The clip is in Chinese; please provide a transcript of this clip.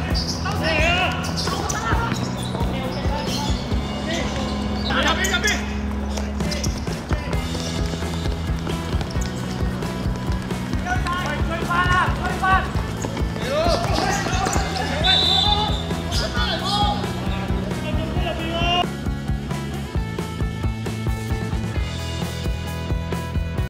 加油加油